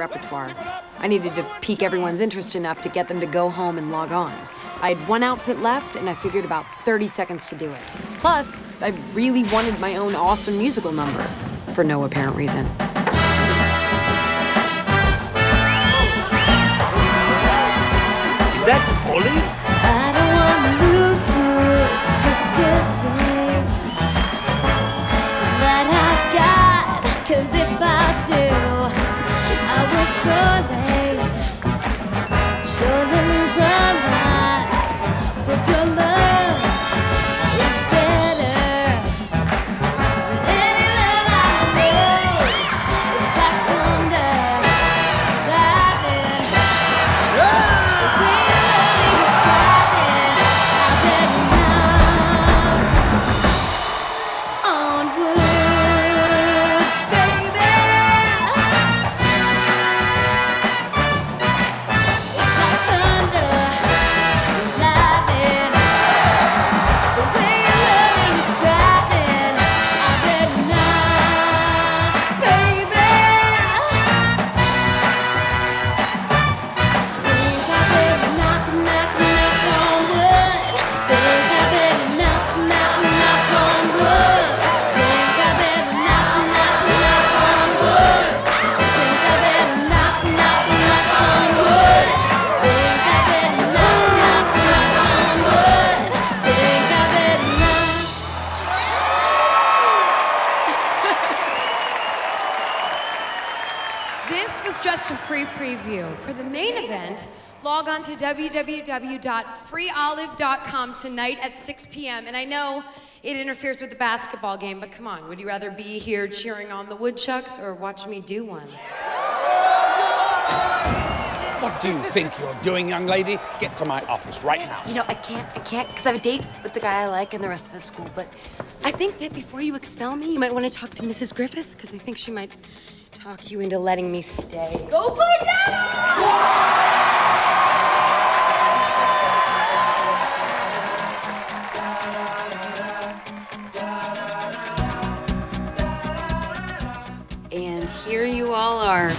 repertoire. I needed to pique everyone's interest enough to get them to go home and log on. I had one outfit left, and I figured about 30 seconds to do it. Plus, I really wanted my own awesome musical number, for no apparent reason. Is that Ollie? I don't wanna lose you, this good thing that I've got. 'Cause surely This was just a free preview. For the main event, log on to www.freeolive.com tonight at 6 p.m. And I know it interferes with the basketball game, but come on, would you rather be here cheering on the Woodchucks or watch me do one? What do you think you're doing, young lady? Get to my office right now. You know, I can't, I can't, because I have a date with the guy I like and the rest of the school, but I think that before you expel me, you might want to talk to Mrs. Griffith, because I think she might talk you into letting me stay. Go! And here you all are,